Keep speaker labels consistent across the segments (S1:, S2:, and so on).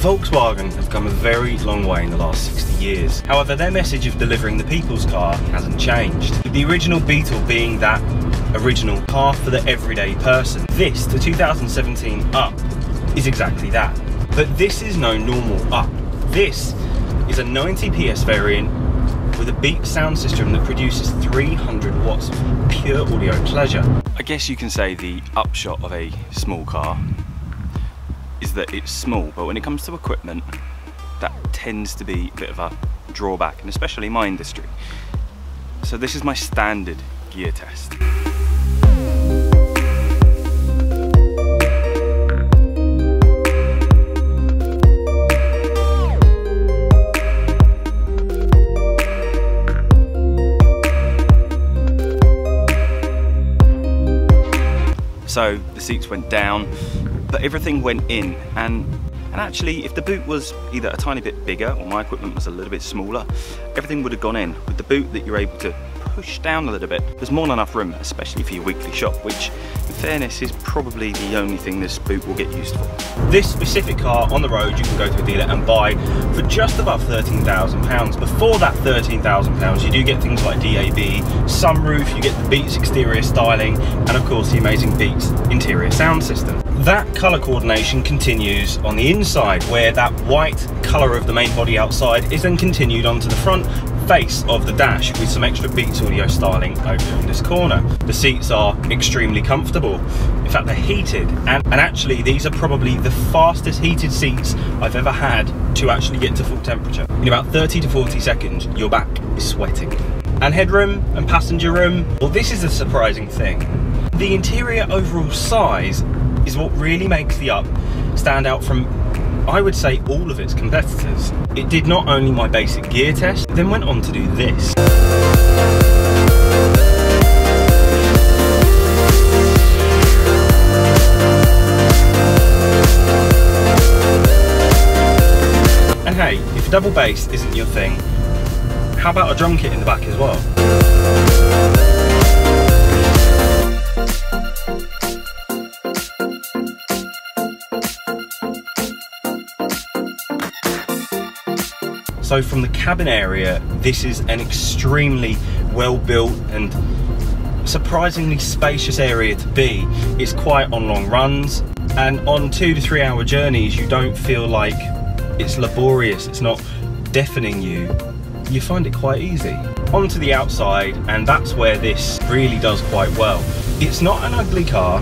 S1: Volkswagen have come a very long way in the last 60 years. However, their message of delivering the people's car hasn't changed. With the original Beetle being that original car for the everyday person. This, the 2017 Up, is exactly that. But this is no normal Up. This is a 90 PS variant with a Beats sound system that produces 300 watts of pure audio pleasure. I guess you can say the upshot of a small car is that it's small, but when it comes to equipment, that tends to be a bit of a drawback, and especially my industry. So this is my standard gear test. So the seats went down, but everything went in. And and actually if the boot was either a tiny bit bigger or my equipment was a little bit smaller everything would have gone in. With the boot that you're able to push down a little bit there's more than enough room especially for your weekly shop which in fairness is probably the only thing this boot will get used for. This specific car on the road you can go to a dealer and buy for just above 13,000 pounds. Before that 13,000 pounds you do get things like DAB sunroof you get the Beats exterior styling and of course the amazing Beats interior sound system that colour coordination continues on the inside where that white colour of the main body outside is then continued onto the front face of the dash with some extra Beats audio styling over in this corner. The seats are extremely comfortable. In fact, they're heated and, and actually these are probably the fastest heated seats I've ever had to actually get to full temperature. In about 30 to 40 seconds, your back is sweating. And headroom and passenger room, well this is a surprising thing. The interior overall size is what really makes the Up stand out from I would say all of its competitors. It did not only my basic gear test, then went on to do this. And hey, if double bass isn't your thing, how about a drum kit in the back as well? So from the cabin area, this is an extremely well built and surprisingly spacious area to be. It's quiet on long runs and on two to three hour journeys you don't feel like it's laborious, it's not deafening you. You find it quite easy. Onto the outside and that's where this really does quite well. It's not an ugly car,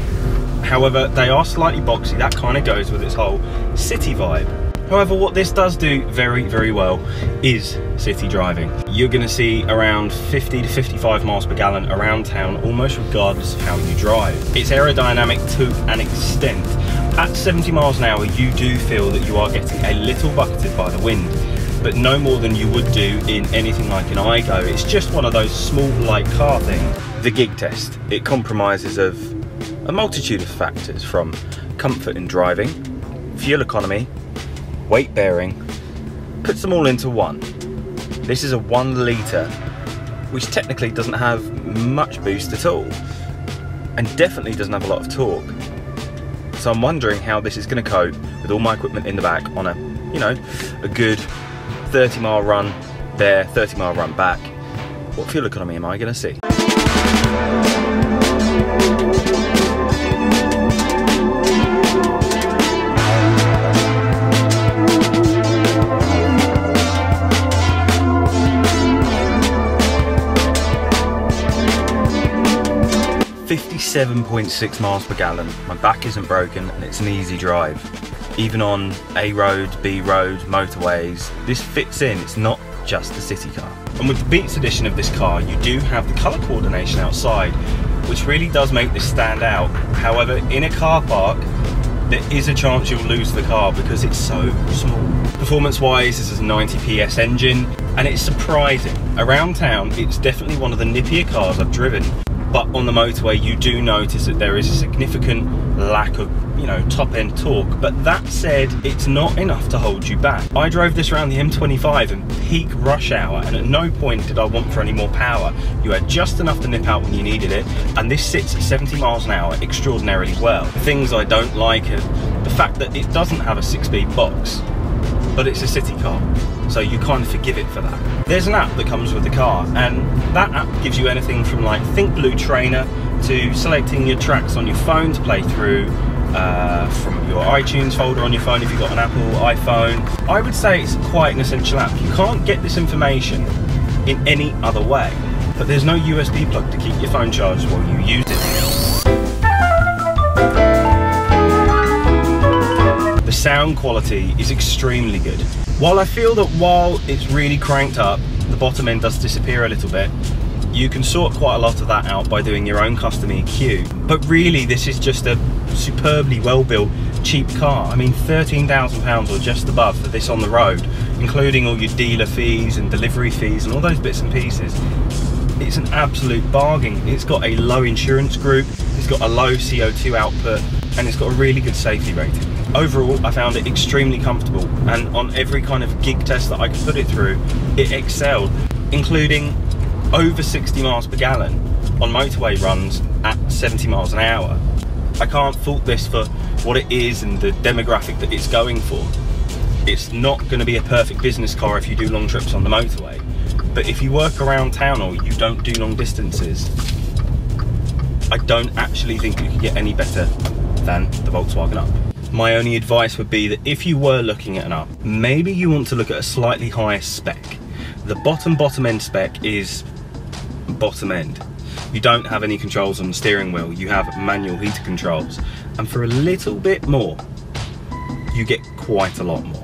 S1: however they are slightly boxy, that kind of goes with its whole city vibe. However, what this does do very, very well is city driving. You're gonna see around 50 to 55 miles per gallon around town, almost regardless of how you drive. It's aerodynamic to an extent. At 70 miles an hour, you do feel that you are getting a little bucketed by the wind but no more than you would do in anything like an Aygo. It's just one of those small light car things. The gig test, it compromises of a multitude of factors from comfort in driving, fuel economy, weight bearing, puts them all into one. This is a one litre, which technically doesn't have much boost at all, and definitely doesn't have a lot of torque. So I'm wondering how this is going to cope with all my equipment in the back on a, you know, a good 30 mile run there, 30 mile run back. What fuel economy am I going to see? 57.6 miles per gallon. My back isn't broken and it's an easy drive. Even on A road, B road, motorways, this fits in, it's not just a city car. And with the Beats edition of this car, you do have the colour coordination outside, which really does make this stand out. However, in a car park, there is a chance you'll lose the car because it's so small. Performance wise, this is a 90 PS engine and it's surprising. Around town, it's definitely one of the nippier cars I've driven but on the motorway you do notice that there is a significant lack of you know top end torque. But that said it's not enough to hold you back. I drove this around the m25 in peak rush hour and at no point did i want for any more power. You had just enough to nip out when you needed it and this sits at 70 miles an hour extraordinarily well. The things i don't like are the fact that it doesn't have a six speed box but it's a city car, so you kind of forgive it for that. There's an app that comes with the car, and that app gives you anything from like Think Blue Trainer to selecting your tracks on your phone to play through, uh, from your iTunes folder on your phone if you've got an Apple iPhone. I would say it's quite an essential app. You can't get this information in any other way, but there's no USB plug to keep your phone charged while you use it. The sound quality is extremely good. While I feel that while it's really cranked up, the bottom end does disappear a little bit, you can sort quite a lot of that out by doing your own custom EQ. But really, this is just a superbly well-built, cheap car. I mean, £13,000 or just above for this on the road, including all your dealer fees and delivery fees and all those bits and pieces. It's an absolute bargain. It's got a low insurance group, it's got a low CO2 output, and it's got a really good safety rating. Overall, I found it extremely comfortable, and on every kind of gig test that I could put it through, it excelled, including over 60 miles per gallon on motorway runs at 70 miles an hour. I can't fault this for what it is and the demographic that it's going for. It's not going to be a perfect business car if you do long trips on the motorway, but if you work around town or you don't do long distances, I don't actually think you can get any better than the Volkswagen Up. My only advice would be that if you were looking at an Up, maybe you want to look at a slightly higher spec. The bottom bottom end spec is bottom end. You don't have any controls on the steering wheel, you have manual heater controls. And for a little bit more, you get quite a lot more.